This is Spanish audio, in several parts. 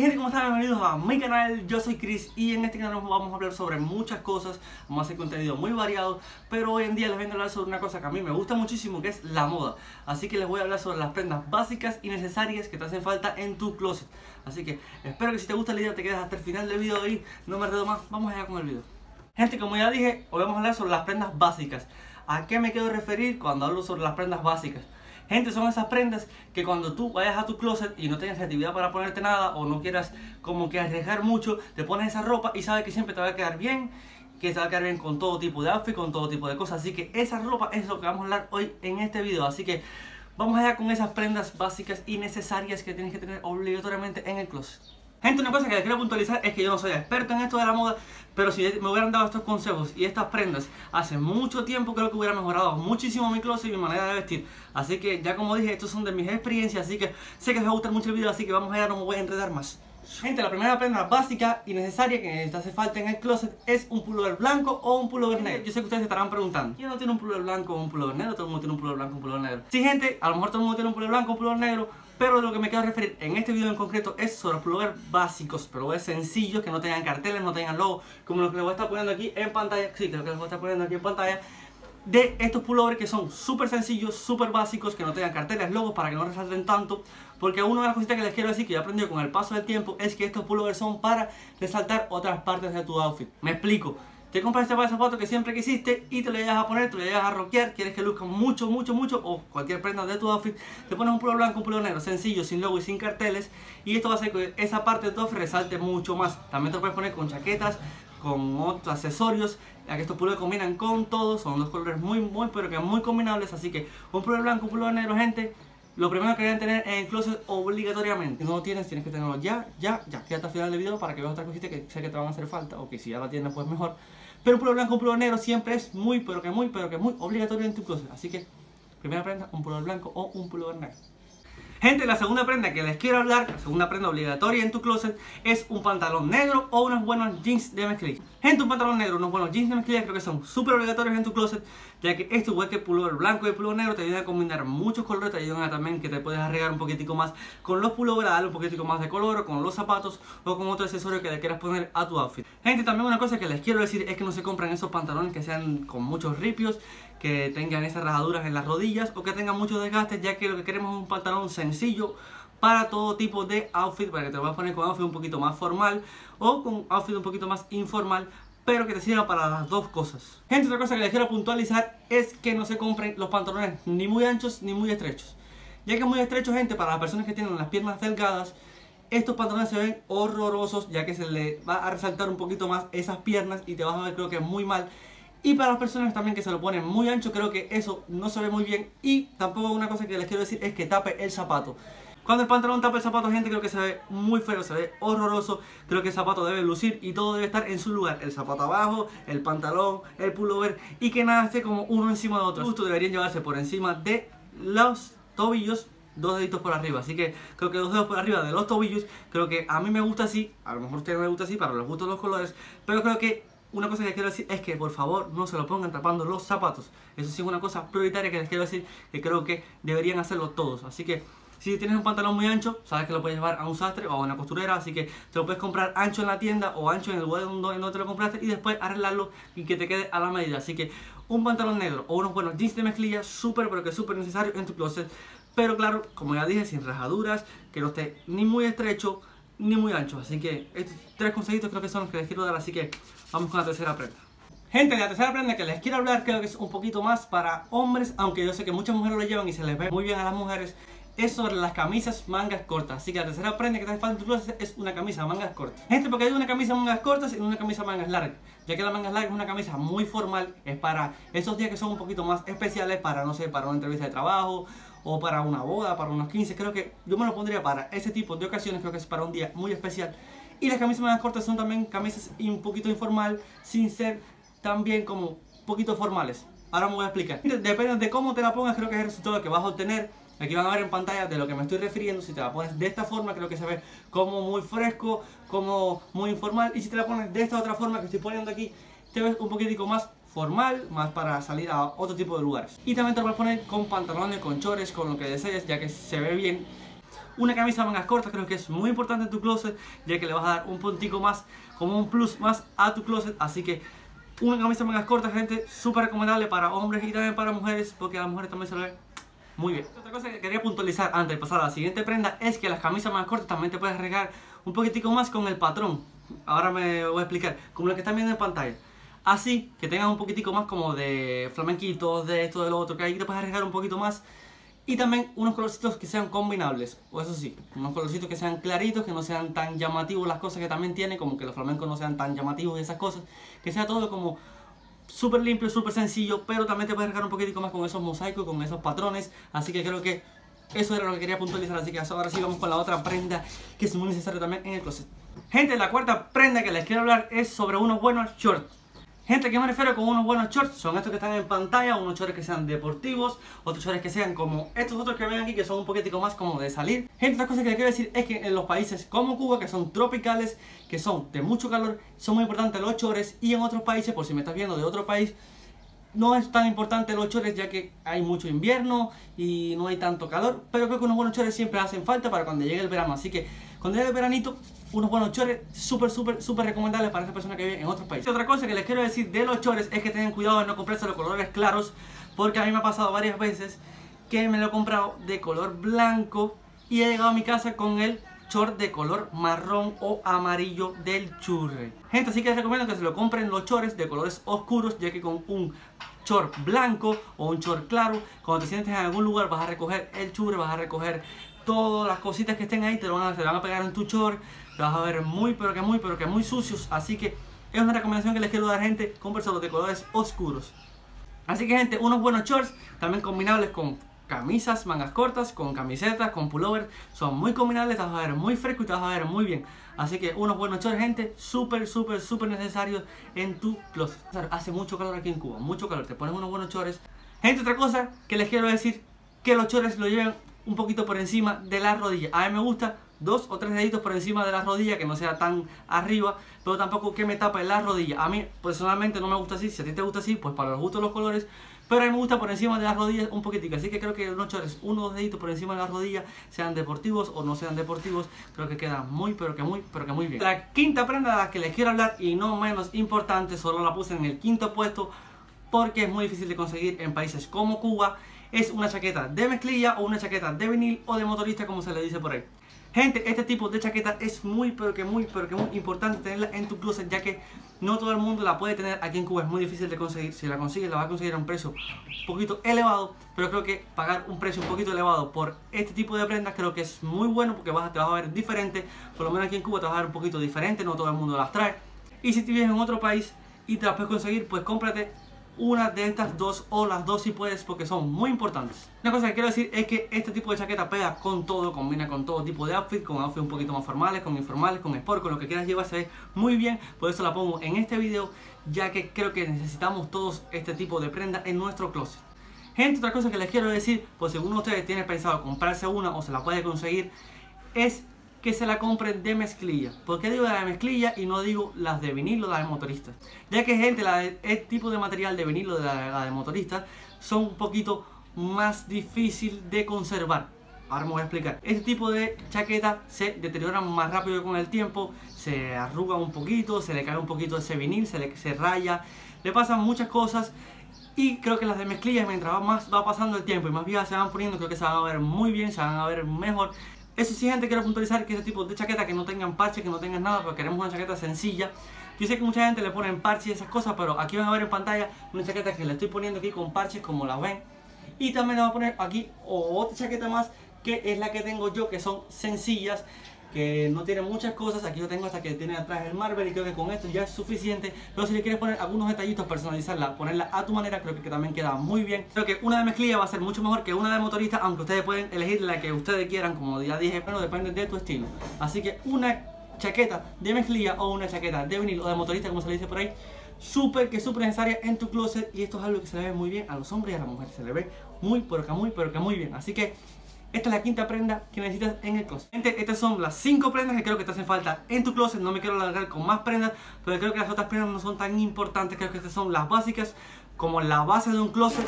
gente, ¿cómo están? Bienvenidos a mi canal, yo soy Chris y en este canal vamos a hablar sobre muchas cosas, vamos a hacer contenido muy variado, pero hoy en día les voy a hablar sobre una cosa que a mí me gusta muchísimo, que es la moda. Así que les voy a hablar sobre las prendas básicas y necesarias que te hacen falta en tu closet. Así que espero que si te gusta el video te quedes hasta el final del video y no me redo más, vamos allá con el video. Gente, como ya dije, hoy vamos a hablar sobre las prendas básicas. ¿A qué me quiero referir cuando hablo sobre las prendas básicas? Gente, son esas prendas que cuando tú vayas a tu closet y no tengas creatividad para ponerte nada o no quieras como que arriesgar mucho, te pones esa ropa y sabes que siempre te va a quedar bien, que te va a quedar bien con todo tipo de outfit, con todo tipo de cosas. Así que esa ropa es lo que vamos a hablar hoy en este video. Así que vamos allá con esas prendas básicas y necesarias que tienes que tener obligatoriamente en el closet. Gente, una cosa que les quiero puntualizar es que yo no soy experto en esto de la moda, pero si me hubieran dado estos consejos y estas prendas hace mucho tiempo, creo que hubiera mejorado muchísimo mi closet y mi manera de vestir. Así que ya como dije, estos son de mis experiencias, así que sé que les va a gustar mucho el video, así que vamos allá, no me voy a enredar más. Gente, la primera prenda básica y necesaria que te hace falta en el closet es un pullover blanco o un pullover negro. Yo sé que ustedes se estarán preguntando, ¿quién no tiene un pullover blanco o un pullover negro? Todo el mundo tiene un pullover blanco o un pullover negro. Sí, gente, a lo mejor todo el mundo tiene un pullover blanco o un pullover negro, pero lo que me quiero referir en este video en concreto es sobre pullover básicos, pullover sencillos que no tengan carteles, no tengan logo, como lo que les voy a estar poniendo aquí en pantalla. Sí, creo que les voy a estar poniendo aquí en pantalla. De estos pullovers que son súper sencillos, súper básicos, que no tengan carteles, logos para que no resalten tanto. Porque una de las cositas que les quiero decir que yo he aprendido con el paso del tiempo es que estos pullovers son para resaltar otras partes de tu outfit. Me explico. Te compras este par de zapatos que siempre quisiste y te lo llevas a poner, te lo llevas a rockear, quieres que luzca mucho, mucho, mucho, o cualquier prenda de tu outfit, te pones un pullover blanco, un pullover negro, sencillo, sin logo y sin carteles, y esto va a hacer que esa parte de tu outfit resalte mucho más. También te lo puedes poner con chaquetas, con otros accesorios, ya que estos pullovers combinan con todo, son dos colores muy, muy, pero que muy combinables, así que un pullover blanco, un pullover negro, gente, lo primero que deben tener en el closet obligatoriamente. Si no lo tienes, tienes que tenerlo ya, ya, ya. Quédate al final del video para que veas otras cositas que sé que te van a hacer falta. O que si ya la tienes, pues mejor. Pero un pullover blanco, un pullover negro siempre es muy, pero que muy, pero que muy obligatorio en tu closet. Así que, primera prenda, un pullover blanco o un pullover negro. Gente, la segunda prenda que les quiero hablar, la segunda prenda obligatoria en tu closet, es un pantalón negro o unos buenos jeans de mezclilla. Gente, un pantalón negro, unos buenos jeans de mezclilla creo que son súper obligatorios en tu closet, ya que esto igual que pullover blanco y el pullover negro te ayudan a combinar muchos colores, te ayudan a también que te puedes arreglar un poquitico más con los pullovers, darle un poquitico más de color, o con los zapatos, o con otro accesorio que le quieras poner a tu outfit. Gente, también una cosa que les quiero decir es que no se compran esos pantalones que sean con muchos ripios, que tengan esas rajaduras en las rodillas, o que tengan muchos desgastes, ya que lo que queremos es un pantalón sencillo, para todo tipo de outfit, para que te lo a poner con outfit un poquito más formal o con outfit un poquito más informal, pero que te sirva para las dos cosas. Gente, otra cosa que les quiero puntualizar es que no se compren los pantalones ni muy anchos ni muy estrechos. Ya que muy estrechos, gente, para las personas que tienen las piernas delgadas, estos pantalones se ven horrorosos, ya que se le va a resaltar un poquito más esas piernas y te vas a ver creo que muy mal. Y para las personas también que se lo ponen muy ancho, creo que eso no se ve muy bien. Y tampoco una cosa que les quiero decir es que tape el zapato. Cuando el pantalón tapa el zapato, gente, creo que se ve muy feo, se ve horroroso. Creo que el zapato debe lucir y todo debe estar en su lugar. El zapato abajo, el pantalón, el pullover y que nada esté como uno encima de otro. Justo deberían llevarse por encima de los tobillos dos deditos por arriba, así que creo que dos dedos por arriba de los tobillos, creo que a mí me gusta así, a lo mejor a ustedes no les gusta así, para los gustos los colores, pero creo que una cosa que quiero decir es que por favor no se lo pongan tapando los zapatos, eso sí es una cosa prioritaria que les quiero decir, que creo que deberían hacerlo todos, así que si tienes un pantalón muy ancho, sabes que lo puedes llevar a un sastre o a una costurera, así que te lo puedes comprar ancho en la tienda o ancho en el lugar donde, te lo compraste y después arreglarlo y que te quede a la medida. Así que un pantalón negro o unos buenos jeans de mezclilla, súper, pero que súper necesario en tu closet. Pero claro, como ya dije, sin rajaduras, que no esté ni muy estrecho ni muy ancho. Así que estos tres consejitos creo que son los que les quiero dar, así que vamos con la tercera prenda. Gente, la tercera prenda que les quiero hablar creo que es un poquito más para hombres, aunque yo sé que muchas mujeres lo llevan y se les ve muy bien a las mujeres es sobre las camisas mangas cortas. Así que la tercera prenda que te hace falta en tu closet es una camisa mangas cortas. Gente, porque hay una camisa mangas cortas y una camisa mangas largas. Ya que la mangas largas es una camisa muy formal, es para esos días que son un poquito más especiales, para, no sé, para una entrevista de trabajo o para una boda, para unos 15. Creo que yo me lo pondría para ese tipo de ocasiones, creo que es para un día muy especial. Y las camisas mangas cortas son también camisas un poquito informal, sin ser también como un poquito formales. Ahora me voy a explicar. Depende de cómo te la pongas, creo que es el resultado que vas a obtener Aquí van a ver en pantalla de lo que me estoy refiriendo. Si te la pones de esta forma, creo que se ve como muy fresco, como muy informal. Y si te la pones de esta otra forma que estoy poniendo aquí, te ves un poquitico más formal, más para salir a otro tipo de lugares. Y también te lo puedes poner con pantalones, con chores, con lo que desees, ya que se ve bien. Una camisa mangas cortas creo que es muy importante en tu closet, ya que le vas a dar un puntico más, como un plus más a tu closet. Así que una camisa mangas cortas, gente, súper recomendable para hombres y también para mujeres, porque a las mujeres también se ven muy bien. Otra cosa que quería puntualizar antes de pasar a la siguiente prenda es que las camisas más cortas también te puedes regar un poquitico más con el patrón. Ahora me voy a explicar, como lo que están viendo en pantalla. Así que tengas un poquitico más como de flamenquitos, de esto, de lo otro, que ahí te puedes arriesgar un poquito más. Y también unos colorcitos que sean combinables, o eso sí, unos colorcitos que sean claritos, que no sean tan llamativos las cosas que también tiene, como que los flamencos no sean tan llamativos y esas cosas, que sea todo como súper limpio, súper sencillo, pero también te puedes arriesgar un poquitico más con esos mosaicos, con esos patrones, así que creo que eso era lo que quería puntualizar, así que ahora sí vamos con la otra prenda que es muy necesaria también en el closet. Gente, la cuarta prenda que les quiero hablar es sobre unos buenos shorts. Gente, ¿qué me refiero con unos buenos shorts? Son estos que están en pantalla, unos shorts que sean deportivos, otros shorts que sean como estos otros que ven aquí, que son un poquitico más como de salir. Gente, otra cosa que les quiero decir es que en los países como Cuba, que son tropicales, que son de mucho calor, son muy importantes los shorts y en otros países, por si me estás viendo de otro país, no es tan importante los chores ya que hay mucho invierno y no hay tanto calor, pero creo que unos buenos chores siempre hacen falta para cuando llegue el verano, así que cuando llegue el veranito, unos buenos chores súper, súper, súper recomendables para esa persona que vive en otros países. Otra cosa que les quiero decir de los chores es que tengan cuidado de no comprarse los colores claros, porque a mí me ha pasado varias veces que me lo he comprado de color blanco y he llegado a mi casa con el short de color marrón o amarillo del churre. Gente, así que les recomiendo que se lo compren los chores de colores oscuros, ya que con un short blanco o un short claro, cuando te sientes en algún lugar vas a recoger el churre, vas a recoger todas las cositas que estén ahí, te, van a, van a pegar en tu short, te vas a ver muy, pero que muy, pero que muy sucios, así que es una recomendación que les quiero dar gente, los de colores oscuros. Así que gente, unos buenos shorts, también combinables con camisas, mangas cortas, con camisetas, con pullover, son muy combinables, te vas a ver muy fresco y te vas a ver muy bien. Así que unos buenos shorts, gente, súper, súper, súper necesarios en tu closet. Hace mucho calor aquí en Cuba, mucho calor, te pones unos buenos shorts. Gente, otra cosa que les quiero decir, que los shorts lo lleven un poquito por encima de la rodilla. A mí me gusta dos o tres deditos por encima de la rodilla, que no sea tan arriba, pero tampoco que me tape la rodilla. A mí personalmente no me gusta así, si a ti te gusta así, pues para los gustos los colores, pero a mí me gusta por encima de las rodillas un poquitico. Así que creo que unos chores, uno o dos deditos por encima de las rodillas, sean deportivos o no sean deportivos, creo que queda muy, pero que muy, pero que muy bien. La quinta prenda de la que les quiero hablar, y no menos importante, solo la puse en el quinto puesto, porque es muy difícil de conseguir en países como Cuba, es una chaqueta de mezclilla o una chaqueta de vinil o de motorista como se le dice por ahí. Gente, este tipo de chaqueta es muy, pero que muy, pero que muy importante tenerla en tu closet, ya que no todo el mundo la puede tener aquí en Cuba, es muy difícil de conseguir. Si la consigues, la vas a conseguir a un precio un poquito elevado, pero creo que pagar un precio un poquito elevado por este tipo de prendas creo que es muy bueno porque te vas a ver diferente. Por lo menos aquí en Cuba te vas a ver un poquito diferente, no todo el mundo las trae. Y si te vives en otro país y te las puedes conseguir, pues cómprate una de estas dos o las dos si puedes porque son muy importantes. Una cosa que quiero decir es que este tipo de chaqueta pega con todo, combina con todo tipo de outfit, con outfits un poquito más formales, con informales, con sport, con lo que quieras llevar se ve muy bien, por eso la pongo en este video ya que creo que necesitamos todos este tipo de prenda en nuestro closet. Gente, otra cosa que les quiero decir, pues si uno de ustedes tiene pensado comprarse una o se la puede conseguir, es que se la compren de mezclilla. ¿Por qué digo de mezclilla y no digo las de vinilo, las de motoristas? Ya que gente, la de, este tipo de material de vinilo de la, de motoristas son un poquito más difícil de conservar. Ahora me voy a explicar. Este tipo de chaqueta se deteriora más rápido con el tiempo, se arruga un poquito, se le cae un poquito ese vinil, se le se raya, le pasan muchas cosas y creo que las de mezclilla mientras más va pasando el tiempo y más viejas se van poniendo, creo que se van a ver muy bien, se van a ver mejor eso sí, gente, quiero puntualizar que ese tipo de chaqueta que no tengan parche, que no tengan nada, porque queremos una chaqueta sencilla. Yo sé que mucha gente le pone parche y esas cosas, pero aquí van a ver en pantalla una chaqueta que le estoy poniendo aquí con parches, como la ven. Y también le voy a poner aquí otra chaqueta más, que es la que tengo yo, que son sencillas que no tiene muchas cosas. Aquí yo tengo hasta que tiene atrás el Marvel y creo que con esto ya es suficiente. Pero si le quieres poner algunos detallitos, personalizarla, ponerla a tu manera, creo que también queda muy bien. Creo que una de mezclilla va a ser mucho mejor que una de motorista, aunque ustedes pueden elegir la que ustedes quieran, como ya dije, pero depende de tu estilo. Así que una chaqueta de mezclilla o una chaqueta de vinil o de motorista, como se le dice por ahí, súper que súper necesaria en tu closet y esto es algo que se le ve muy bien a los hombres y a las mujeres, se le ve muy pero que muy pero que muy bien, así que esta es la quinta prenda que necesitas en el closet. Gente, estas son las 5 prendas que creo que te hacen falta en tu closet. No me quiero alargar con más prendas, pero creo que las otras prendas no son tan importantes. Creo que estas son las básicas, como la base de un closet.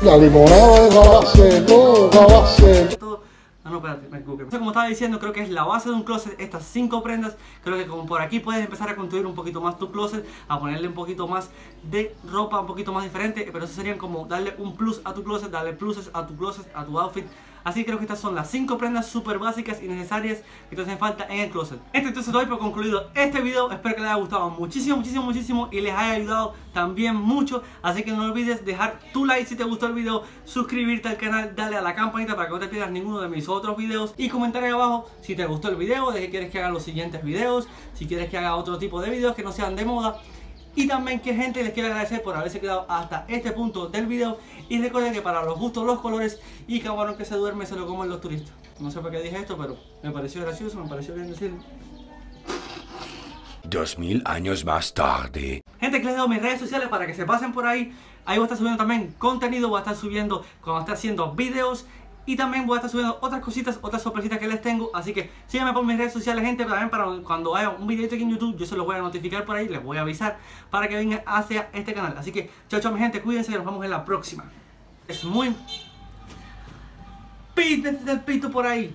La limonada es la base, todo, la base. Ah, no, espérate, me equivoqué. Como estaba diciendo, creo que es la base de un closet, estas cinco prendas. Creo que como por aquí puedes empezar a construir un poquito más tu closet, a ponerle un poquito más de ropa, un poquito más diferente. Pero eso serían como darle un plus a tu closet, darle pluses a tu closet, a tu outfit. Así creo que estas son las 5 prendas súper básicas y necesarias que te hacen falta en el closet. Este entonces doy por concluido este video. Espero que les haya gustado muchísimo, muchísimo, muchísimo y les haya ayudado también mucho. Así que no olvides dejar tu like si te gustó el video, suscribirte al canal, darle a la campanita para que no te pierdas ninguno de mis otros videos y comentar ahí abajo si te gustó el video, de qué quieres que haga los siguientes videos, si quieres que haga otro tipo de videos que no sean de moda. Y también que gente les quiero agradecer por haberse quedado hasta este punto del video. Y recuerden que para los gustos los colores y cabrón que se duerme se lo comen los turistas. No sé por qué dije esto, pero me pareció gracioso, me pareció bien decirlo. Dos mil años más tarde. Gente que les dejo mis redes sociales para que se pasen por ahí. Ahí voy a estar subiendo también contenido, voy a estar subiendo cuando esté haciendo videos y también voy a estar subiendo otras cositas, otras sorpresitas que les tengo. Así que síganme por mis redes sociales, gente. También para cuando haya un video aquí en YouTube, yo se los voy a notificar por ahí. Les voy a avisar para que vengan hacia este canal. Así que, chao, chao, mi gente. Cuídense y nos vemos en la próxima. Es muy... Pídete el pito por ahí.